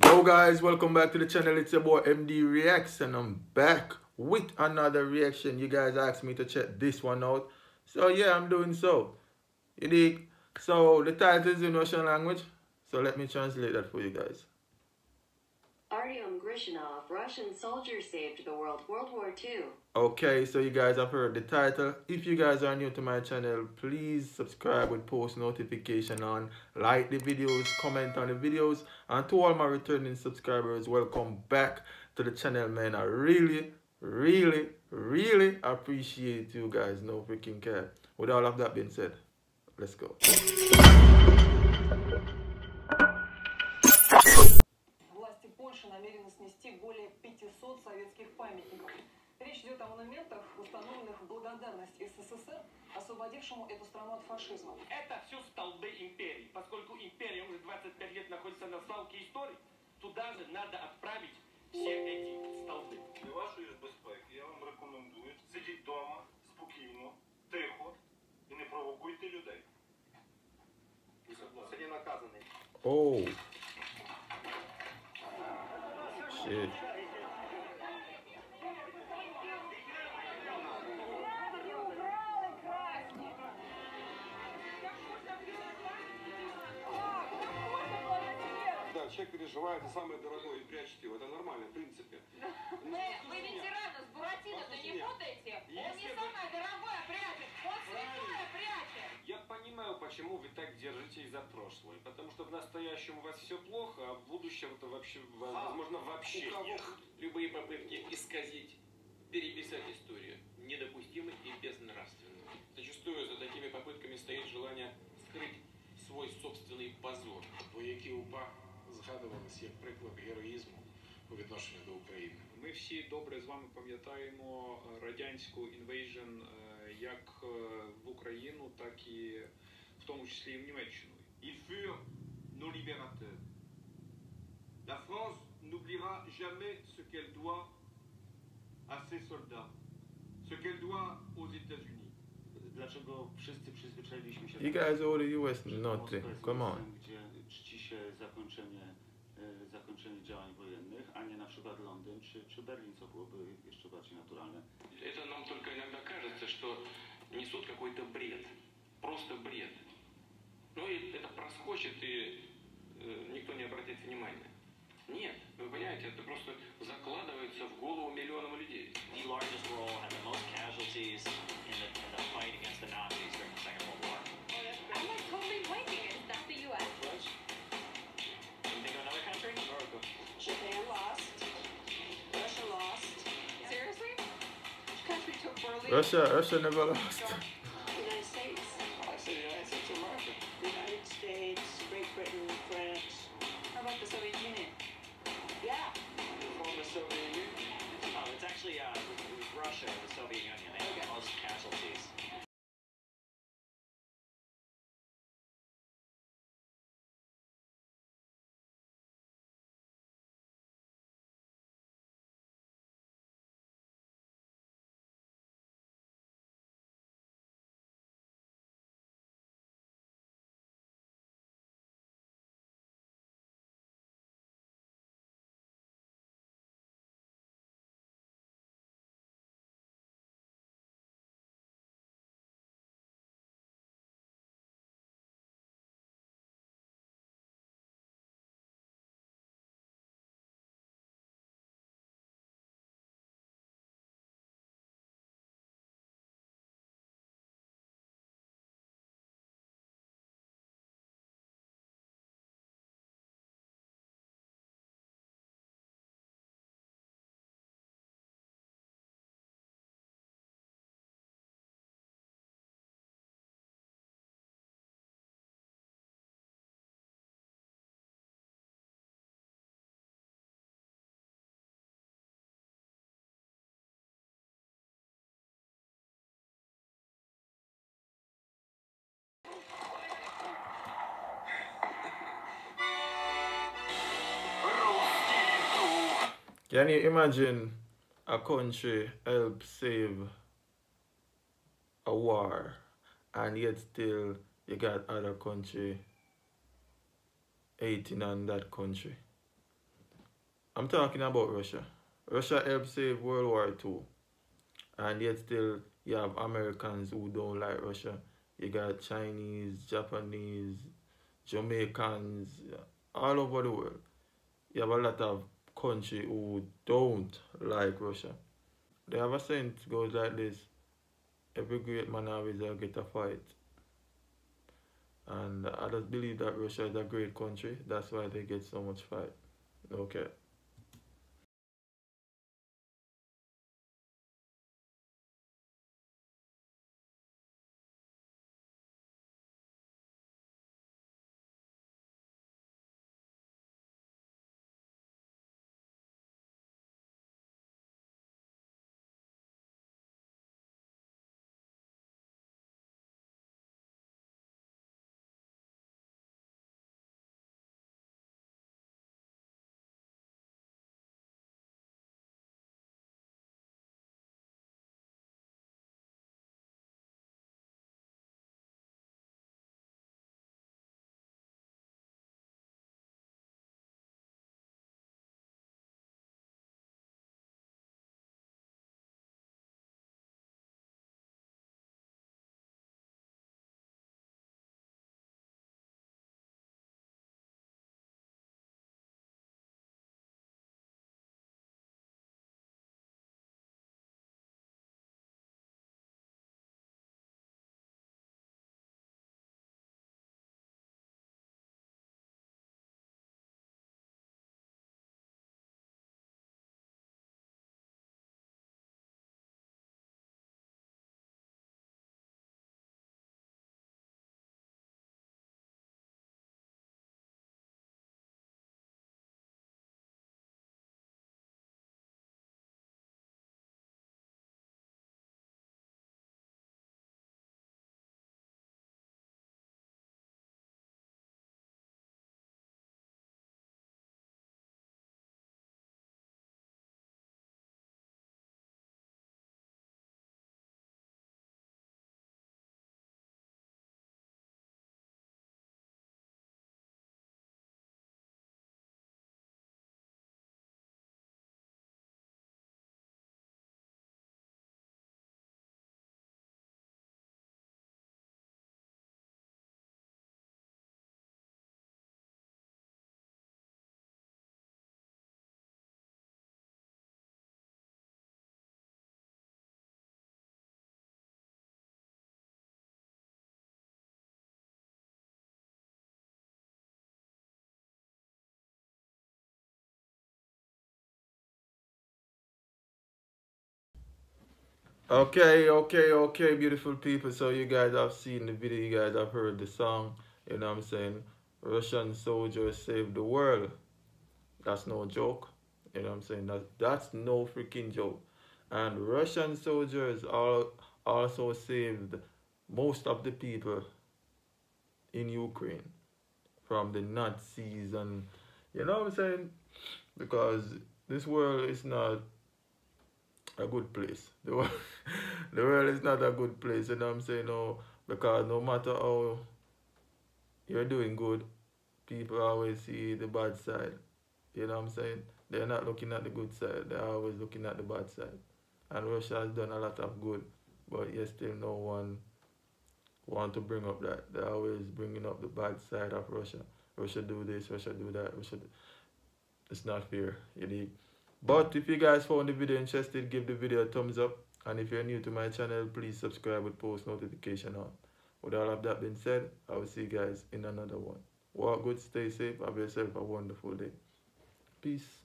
Yo guys, welcome back to the channel. It's your boy MD Reacts and I'm back with another reaction. You guys asked me to check this one out. So yeah, I'm doing so. You dig? So the title is in Russian language. So let me translate that for you guys. Artyom Grishanov, Russian soldier saved the world, World War II. Okay, so you guys have heard the title. If you guys are new to my channel, please subscribe with post notification on, like the videos, comment on the videos, and to all my returning subscribers, welcome back to the channel, man. I really, really, really appreciate you guys. No freaking care. With all of that being said, let's go. намерены снести более 500 советских памятников. Речь идет о монументах, установленных в благодарность СССР, освободившему эту страну от фашизма. Это все столбы империи. Поскольку империя уже 25 лет находится на свалке истории, туда же надо отправить все эти столбы. Для вашої ж безпеки я вам рекомендую сидіть вдома спокійно, тихо і не провокуйте людей. Сьогодні наказаний. Oh. Shit. Человек переживает, это самое дорогое, и прячет его. Это нормально, в принципе. Мы, вы ветераны с Буратино-то не путайте. Он не самое дорогое прячет, он святое прячет. Я понимаю, почему вы так держитесь за прошлое. Потому что в настоящем у вас все плохо, а в будущем-то вообще, возможно, вообще нет. Любые попытки исказить, переписать историю недопустимы и безнравственны. Зачастую за такими попытками стоит желание скрыть свой собственный позор. Вояки УПА згадувалися як приклад героїзму по відношенню до України. Ми всі добре з вами пам'ятаємо е, радянську інвейжн як е, в Україну, так і в тому числі і в Німеччину. Ils furent nos libérateurs. La France n'oubliera jamais ce qu'elle doit à ses soldats, ce qu'elle doit aux États-Unis. Dlaczego wszyscy przyzwyczailiśmy się You guys owe the US nothing. Come on. gdzie czci się zakończenie, e, zakończenie działań wojennych, a nie na przykład Londyn czy, czy Berlin, co byłoby jeszcze bardziej naturalne. Это нам только иногда кажется, что несут какой-то бред. Просто бред. Ну и это проскочит, и э, никто не обратит внимания. Нет, вы понимаете, это просто закладывается в голову миллионам людей. The largest role had the most casualties in the, in the fight against the Nazis during Russia, Russia never lost. Can you imagine a country help save a war and yet still you got other country hating on that country? I'm talking about Russia. Russia helped save World War II. And yet still you have Americans who don't like Russia. You got Chinese, Japanese, Jamaicans, all over the world. You have a lot of country who don't like Russia. They have a saying goes like this. Every great man always get a fight. And I just believe that Russia is a great country. That's why they get so much fight. Okay. Okay, okay, okay, beautiful people. So you guys have seen the video, you guys have heard the song. You know what I'm saying? Russian soldiers saved the world. That's no joke. You know what I'm saying? That, that's no freaking joke. And Russian soldiers all, also saved most of the people in Ukraine from the Nazis and you know what I'm saying? Because this world is not a good place. The world, the world is not a good place, you know what I'm saying? No, because no matter how you're doing good, people always see the bad side. You know what I'm saying? They're not looking at the good side, they're always looking at the bad side. And Russia has done a lot of good, but yet still no one want to bring up that. They're always bringing up the bad side of Russia. Russia do this, Russia do that, Russia do... It's not fair, you need but if you guys found the video interested, give the video a thumbs up. And if you're new to my channel, please subscribe with post notification on. With all of that being said, I will see you guys in another one. Walk good, stay safe, have yourself a wonderful day. Peace.